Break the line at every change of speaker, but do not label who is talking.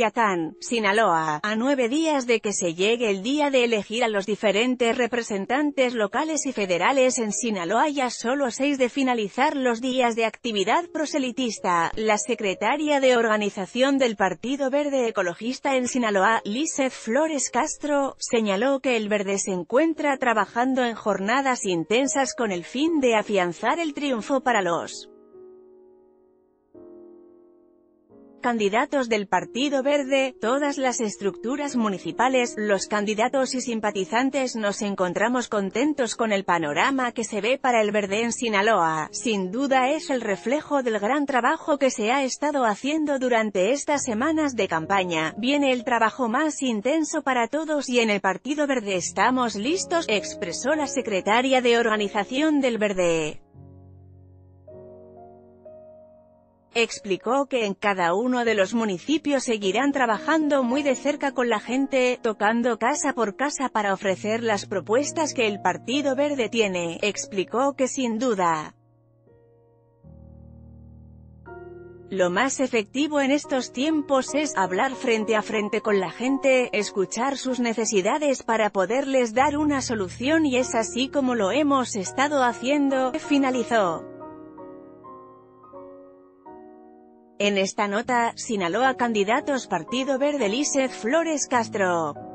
Culiacán, Sinaloa, a nueve días de que se llegue el día de elegir a los diferentes representantes locales y federales en Sinaloa y a solo seis de finalizar los días de actividad proselitista, la secretaria de organización del Partido Verde Ecologista en Sinaloa, Lizeth Flores Castro, señaló que el Verde se encuentra trabajando en jornadas intensas con el fin de afianzar el triunfo para los candidatos del Partido Verde, todas las estructuras municipales, los candidatos y simpatizantes nos encontramos contentos con el panorama que se ve para el Verde en Sinaloa. Sin duda es el reflejo del gran trabajo que se ha estado haciendo durante estas semanas de campaña. Viene el trabajo más intenso para todos y en el Partido Verde estamos listos, expresó la secretaria de organización del Verde. Explicó que en cada uno de los municipios seguirán trabajando muy de cerca con la gente, tocando casa por casa para ofrecer las propuestas que el Partido Verde tiene. Explicó que sin duda, Lo más efectivo en estos tiempos es hablar frente a frente con la gente, escuchar sus necesidades para poderles dar una solución y es así como lo hemos estado haciendo, finalizó. En esta nota, Sinaloa Candidatos Partido Verde Lizeth Flores Castro